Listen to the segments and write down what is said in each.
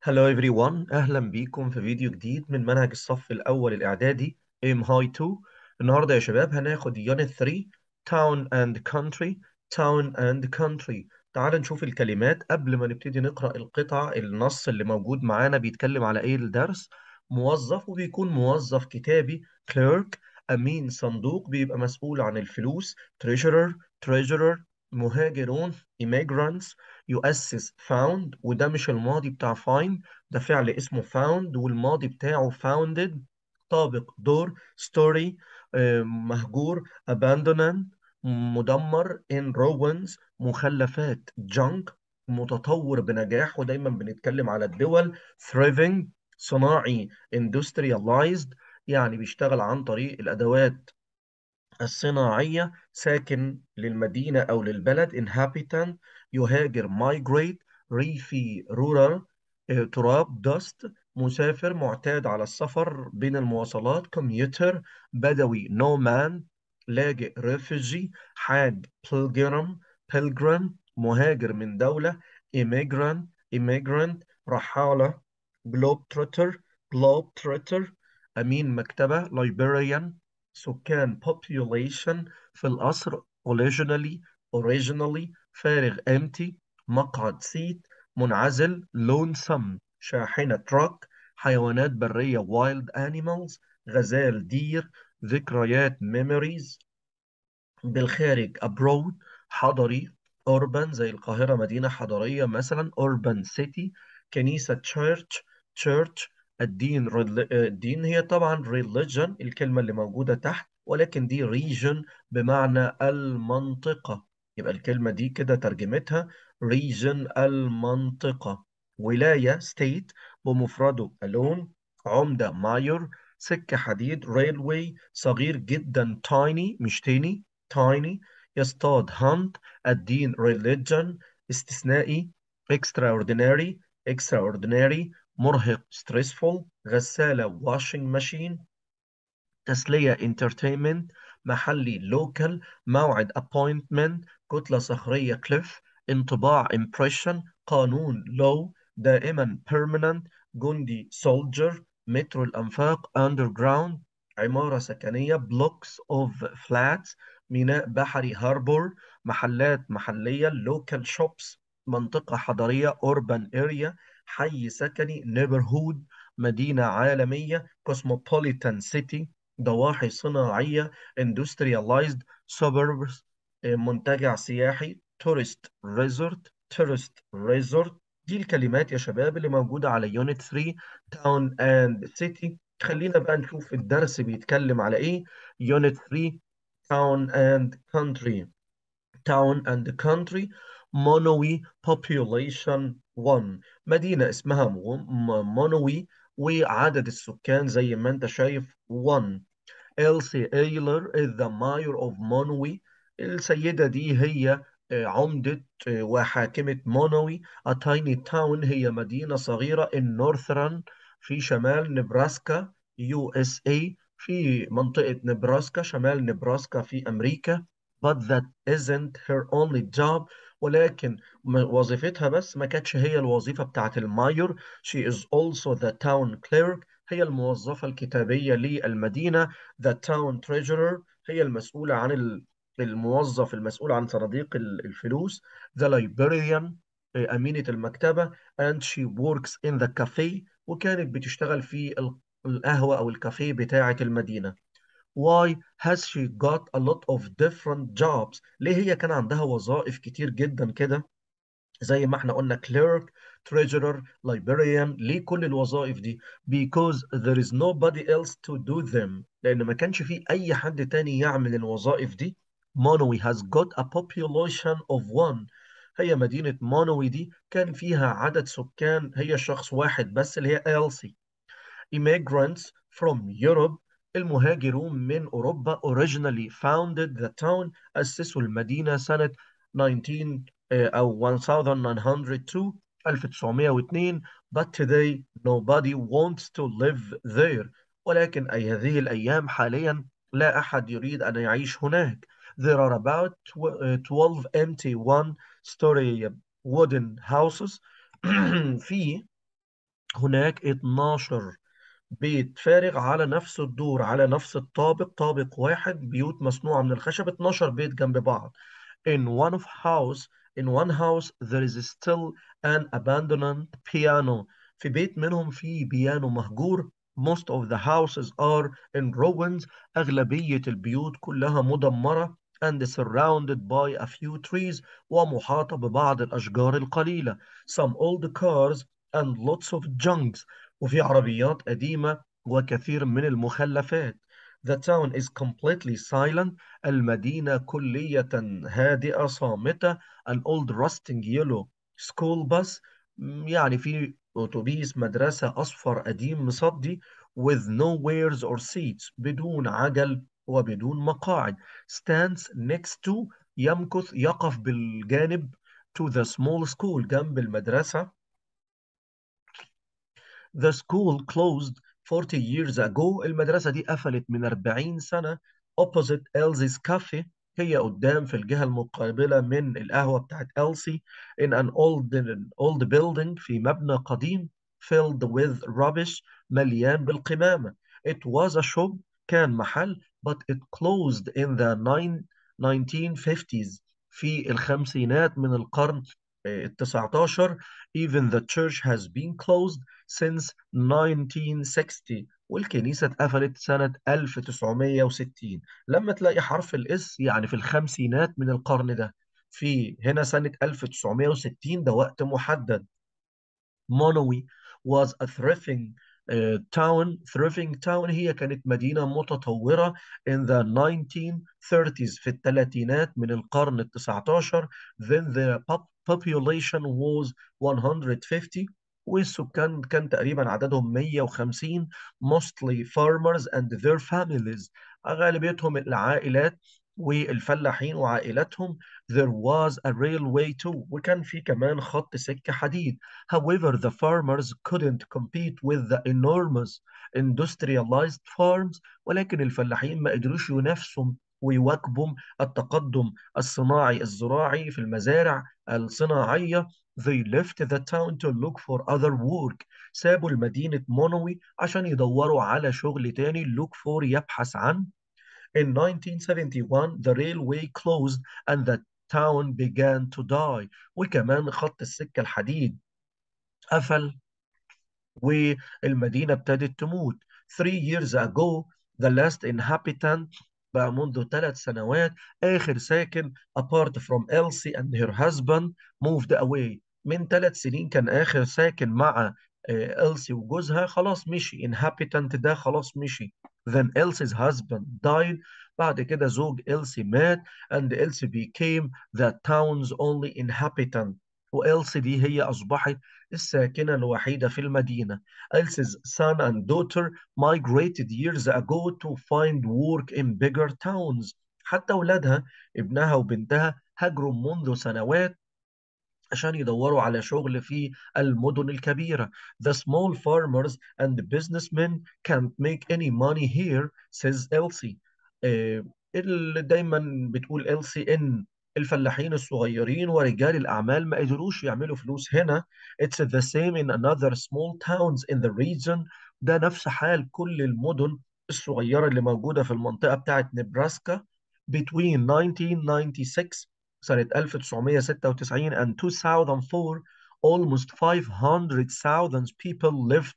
Hello everyone. أهلا بيكم في فيديو جديد من منهج الصف الأول الإعدادي إم هاي 2 النهاردة يا شباب هناخد Unit 3 Town and Country. Town and Country. تعال نشوف الكلمات قبل ما نبتدي نقرأ القطع النص اللي موجود معانا بيتكلم على إيه الدرس. موظف وبيكون موظف كتابي clerk. أمين صندوق بيبقى مسؤول عن الفلوس treasurer treasurer. مهاجرون immigrants يؤسس found وده مش الماضي بتاع find ده فعل اسمه found والماضي بتاعه founded طابق دور story آه، مهجور abandoned مدمر in ruins مخلفات junk متطور بنجاح ودايما بنتكلم على الدول thriving صناعي industrialized يعني بيشتغل عن طريق الأدوات. الصناعية ساكن للمدينة أو للبلد inhabitant يهاجر migrate ريفي rural آه، تراب dust مسافر معتاد على السفر بين المواصلات commuter بدوي nomad لاجئ refugee حاج pilgrim pilgrim مهاجر من دولة immigrant immigrant رحالة globetrotter globetrotter أمين مكتبة librarian سكان population في القصر originally originally فارغ empty مقعد seat منعزل lonesome شاحنة truck حيوانات برية wild animals غزال دير ذكريات memories بالخارج abroad حضري urban زي القاهرة مدينة حضرية مثلا urban city كنيسة church church الدين الدين هي طبعا religion الكلمة اللي موجودة تحت ولكن دي region بمعنى المنطقة. يبقى الكلمة دي كده ترجمتها region المنطقة. ولاية state بمفرده alone عمدة mayor سكة حديد railway صغير جدا tiny مش تاني tiny يصطاد hunt الدين religion استثنائي extraordinary extraordinary مرهق stressful غسالة washing machine تسلية entertainment محلي local موعد appointment كتلة صخرية cliff انطباع impression قانون law دائما permanent جندي soldier مترو الأنفاق underground عمارة سكنية blocks of flats ميناء بحري harbor محلات محلية local shops منطقة حضرية urban area حي سكني neighborhood مدينة عالمية cosmopolitan city ضواحي صناعية industrialized suburbs آه، منتجع سياحي tourist resort tourist resort دي الكلمات يا شباب اللي موجودة على unit 3 town and city خلينا بقى نشوف الدرس بيتكلم على إيه unit 3 town and country town and country Monowi population 1 مدينة اسمها مونوي وعدد السكان زي ما انت شايف 1 إلسي إيلر is the mayor of Monwy السيدة دي هي آه، عمدة آه، وحاكمة مونوي a tiny town. هي مدينة صغيرة in northern في شمال نبراسكا USA في منطقة نبراسكا شمال نبراسكا في أمريكا. But that isn't her only job. ولكن وظيفتها بس ما كانتش هي الوظيفة بتاعت المايور. She is also the town clerk. هي الموظفة الكتابية للمدينة. The town treasurer. هي المسؤولة عن ال- الموظف المسؤول عن صناديق ال- الفلوس. The librarian آه، أمينة المكتبة. And she works in the cafe. وكانت بتشتغل في ال- القهوة أو الكافيه بتاعة المدينة. Why has she got a lot of different jobs? ليه هي كان عندها وظائف كتير جدا كده؟ زي ما إحنا قلنا clerk treasurer librarian ليه كل الوظائف دي؟ Because there is nobody else to do them. لأن ما كانش في أي حد تاني يعمل الوظائف دي. Monowi has got a population of one. هي مدينة مونوي دي كان فيها عدد سكان هي شخص واحد بس اللي هي إلسي immigrants from Europe المهاجرون من أوروبا originally founded the town أسسوا المدينة سنة 19 آه، أو 1902 1902 but today nobody wants to live there ولكن أي هذه الأيام حاليا لا أحد يريد أن يعيش هناك there are about tw- آه، 12 empty one story wooden houses في هناك 12 بيت فارغ على نفس الدور على نفس الطابق طابق واحد بيوت مصنوعة من الخشب 12 بيت جنب بعض. In one of house in one house there is still an abandoned piano. في بيت منهم في بيانو مهجور. Most of the houses are in ruins. أغلبية البيوت كلها مدمرة and surrounded by a few trees ومحاطة ببعض الأشجار القليلة. Some old cars and lots of junks وفي عربيات قديمة وكثير من المخلفات. The town is completely silent. المدينة كلية هادئة صامتة. An old rusting yellow school bus. يعني في أتوبيس مدرسة أصفر قديم مصدي with no wheels or seats بدون عجل وبدون مقاعد. Stands next to يمكث يقف بالجانب to the small school جنب المدرسة. The school closed 40 years ago المدرسة دي قفلت من 40 سنة opposite Elsie's Cafe هي قدام في الجهة المقابلة من القهوة بتاعت Elsie in an old, an old building في مبنى قديم filled with rubbish مليان بالقمامة it was a shop كان محل but it closed in the nine, 1950s في الخمسينات من القرن التسعة عشر even the church has been closed since 1960 والكنيسة اتقفلت سنة 1960 لما تلاقي حرف الاس يعني في الخمسينات من القرن ده في هنا سنة 1960 ده وقت محدد. Monowi was a thriving uh, town thriving town هي كانت مدينة متطورة in the 1930s في الثلاثينات من القرن ال 19 then the population was 150 والسكان كان تقريبا عددهم 150 mostly farmers and their families غالبيتهم العائلات والفلاحين وعائلاتهم there was a railway too وكان في كمان خط سكة حديد however the farmers couldn't compete with the enormous industrialized farms ولكن الفلاحين ما قدروش ينافسوا ويواكبوا التقدم الصناعي الزراعي في المزارع الصناعية. They left the town to look for other work. سابوا المدينة مونوي عشان يدوروا على شغل تاني. Look for يبحث عن. In 1971 the railway closed and the town began to die. وكمان خط السكة الحديد قفل والمدينة ابتدت تموت. Three years ago the last inhabitant بقى منذ ثلاث سنوات آخر ساكن apart from Elsie and her husband moved away من ثلاث سنين كان آخر ساكن مع إلسي وجوزها خلاص مشي inhabitant ده خلاص مشي then Elsie's husband died بعد كده زوج إلسي مات and Elsie became the town's only inhabitant وإلسي دي هي أصبحت الساكنة الوحيدة في المدينة Elsie's son and daughter migrated years ago to find work in bigger towns حتى أولادها ابنها وبنتها هاجروا منذ سنوات عشان يدوروا على شغل في المدن الكبيرة. The small farmers and the businessmen can't make any money here, says Elsie. آه، اللي دايما بتقول إلسي إن الفلاحين الصغيرين ورجال الأعمال ما قدروش يعملوا فلوس هنا. It's the same in another small towns in the region. ده نفس حال كل المدن الصغيرة اللي موجودة في المنطقة بتاعت نبراسكا between 1996 سنة 1996 and 2004 almost 500,000 people left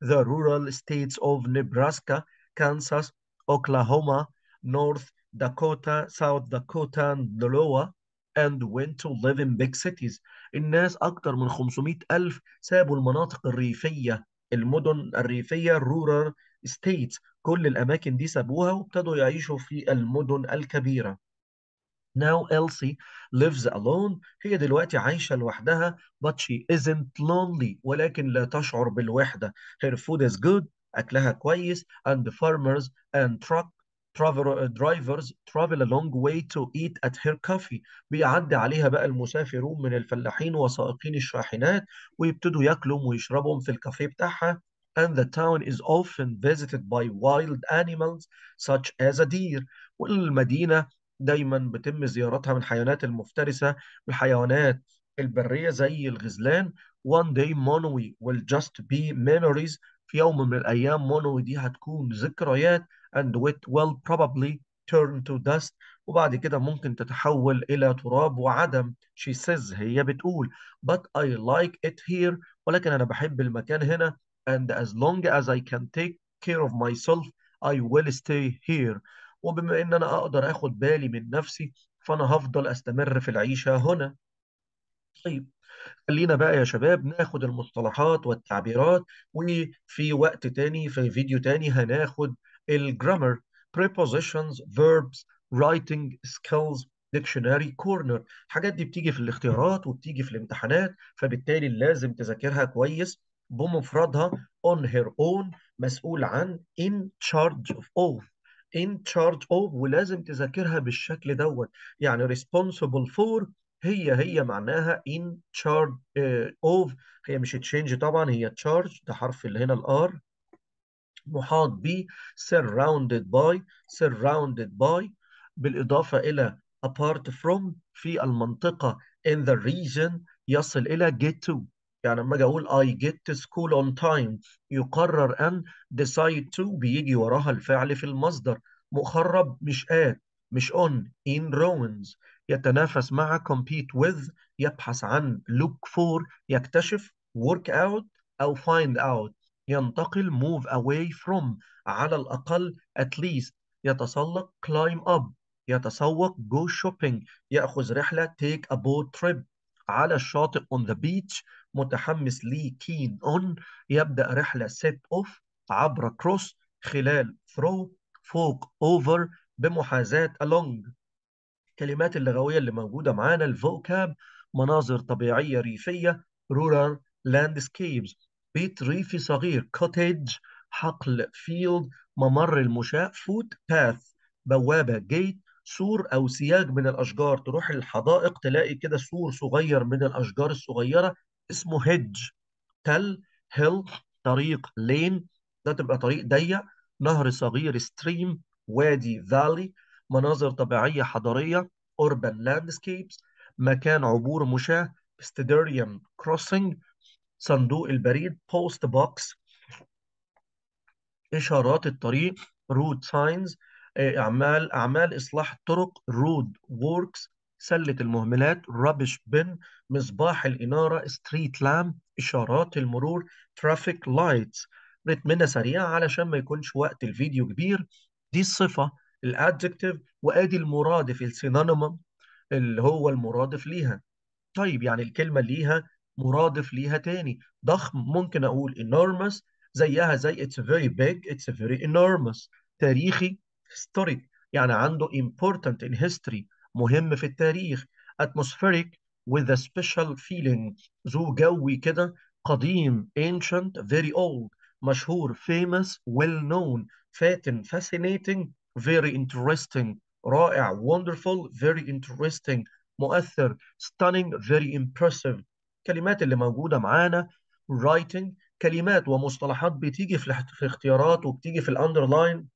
the rural states of Nebraska, Kansas, Oklahoma, North South Dakota, and Iowa and went to live in big cities. الناس أكتر من 500 ألف سابوا المناطق الريفية المدن الريفية rural states كل الأماكن دي سابوها وابتدوا يعيشوا في المدن الكبيرة. Now Elsie lives alone هي دلوقتي عايشة لوحدها but she isn't lonely ولكن لا تشعر بالوحدة her food is good أكلها كويس and farmers and truck travel, drivers travel a long way to eat at her coffee. بيعدي عليها بقى المسافرون من الفلاحين وسائقين الشاحنات ويبتدوا ياكلوا ويشربوا في الكافيه بتاعها. And the town is often visited by wild animals such as a deer. والمدينة دايما بتم زيارتها من الحيوانات المفترسة والحيوانات البرية زي الغزلان. One day Monoi will just be memories في يوم من الأيام مونوي دي هتكون ذكريات and it will probably turn to dust. وبعد كده ممكن تتحول إلى تراب وعدم. She says هي بتقول but I like it here ولكن أنا بحب المكان هنا. And as long as I can take care of myself I will stay here. وبما إن أنا أقدر أخد بالي من نفسي فأنا هفضل أستمر في العيشة هنا. طيب. خلينا بقى يا شباب ناخد المصطلحات والتعبيرات وفي وقت تاني في فيديو تاني هناخد الجرامر prepositions verbs writing skills dictionary corner. الحاجات دي بتيجي في الاختيارات وبتيجي في الامتحانات فبالتالي لازم تذاكرها كويس بمفردها on her own مسؤول عن in charge of. in charge of ولازم تذاكرها بالشكل دوت. يعني responsible for هي هي معناها in charge uh, of. هي مش change طبعا هي charge ده حرف اللي هنا ال R محاط ب surrounded by surrounded by. بالإضافة إلى apart from في المنطقة in the region يصل إلى get to. يعني لما أجي أقول I get to school on time يقرر أن decide to بيجي وراها الفعل في المصدر. مخرب مش at مش on in ruins. يتنافس مع compete with يبحث عن look for يكتشف work out أو find out ينتقل move away from على الأقل at least يتسلق climb up يتسوق go shopping يأخذ رحلة take a boat trip على الشاطئ on the beach متحمس لي keen on يبدأ رحلة set off عبر cross خلال through فوق over بمحاذاة along الكلمات اللغوية اللي موجودة معانا الفوكاب مناظر طبيعية ريفية rural landscapes بيت ريفي صغير cottage حقل field ممر المشاة foot path بوابة gate سور أو سياج من الأشجار. تروح الحدائق تلاقي كده سور صغير من الأشجار الصغيرة اسمه hedge. تل hill طريق lane. ده تبقى طريق ضيق. نهر صغير stream وادي valley. مناظر طبيعية حضرية urban landscapes مكان عبور مشاة stadium crossing صندوق البريد post box إشارات الطريق road signs أعمال أعمال إصلاح الطرق road works سلة المهملات rubbish bin مصباح الإنارة street lamp إشارات المرور traffic lights. رتمنا سريع علشان ما يكونش وقت الفيديو كبير. دي الصفة ال adjective وآدي المرادف ال synonym اللي هو المرادف ليها. طيب يعني الكلمة ليها مرادف ليها تاني. ضخم ممكن أقول enormous زيها زي it's very big it's very enormous. تاريخي historic يعني عنده important in history مهم في التاريخ. atmospheric with a special feeling ذو جوي كده قديم ancient very old مشهور famous well known فاتن fascinating very interesting رائع wonderful very interesting مؤثر stunning very impressive. الكلمات اللي موجودة معانا writing كلمات ومصطلحات بتيجي في في اختيارات وبتيجي في الاندرلاين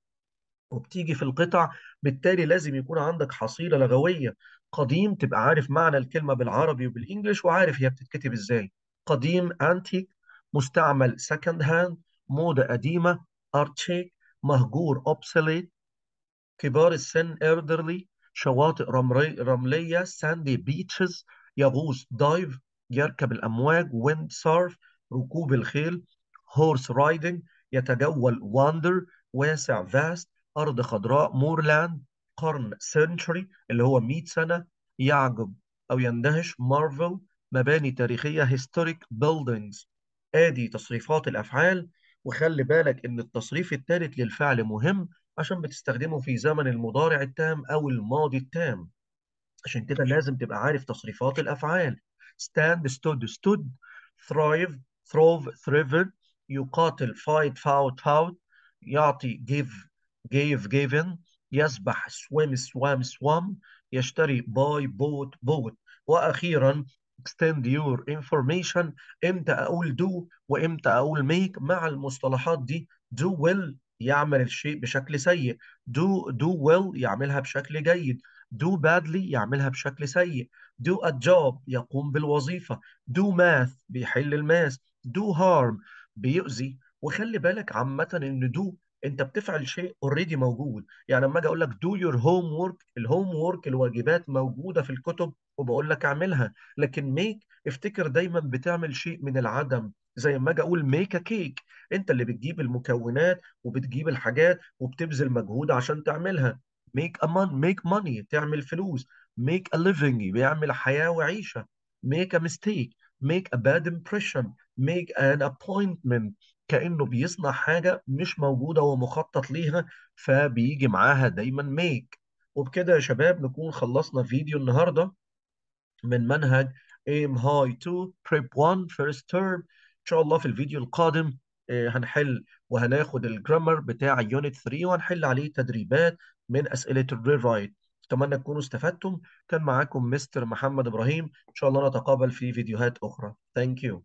وبتيجي في القطع. بالتالي لازم يكون عندك حصيلة لغوية. قديم تبقى عارف معنى الكلمة بالعربي وبالإنجليش وعارف هي بتتكتب إزاي. قديم antique مستعمل second hand موضة قديمة archaic مهجور obsolete كبار السن elderly شواطئ رملي رملية sandy beaches يغوص dive يركب الأمواج wind surf ركوب الخيل horse riding يتجول wander واسع vast أرض خضراء moorland قرن century اللي هو 100 سنة يعجب أو يندهش marvel مباني تاريخية historic buildings. آدي تصريفات الأفعال وخلي بالك إن التصريف الثالث للفعل مهم عشان بتستخدمه في زمن المضارع التام أو الماضي التام. عشان كده لازم تبقى عارف تصريفات الأفعال. stand stood stood thrive throve thrived يقاتل fight fought fought يعطي give gave given يسبح swim swam swam يشتري buy bought bought. وأخيرا extend your information إمتى أقول do وإمتى أقول make. مع المصطلحات دي do will يعمل الشيء بشكل سيء. Do do well يعملها بشكل جيد. Do badly يعملها بشكل سيء. Do a job يقوم بالوظيفة. Do math بيحل الماس. Do harm بيؤذي. وخلي بالك عامة إن do أنت بتفعل شيء already موجود. يعني لما أجي أقول لك do your homework ال homework الواجبات موجودة في الكتب وبقول لك اعملها. لكن make افتكر دايما بتعمل شيء من العدم. زي ما أجي أقول make a cake انت اللي بتجيب المكونات وبتجيب الحاجات وبتبذل مجهود عشان تعملها. make make money تعمل فلوس. make a living بيعمل حياة وعيشة. make a mistake make a bad impression. make an appointment كأنه بيصنع حاجة مش موجودة ومخطط ليها فبيجي معاها دايما make وبكده يا شباب نكون خلصنا فيديو النهارده من منهج aim high 2 prep 1 first term. إن شاء الله في الفيديو القادم هنحل وهناخد ال grammar بتاع unit 3 وهنحل عليه تدريبات من أسئلة ال rewrite أتمنى تكونوا استفدتم. كان معاكم مستر محمد إبراهيم. إن شاء الله نتقابل في فيديوهات أخرى. ثانك يو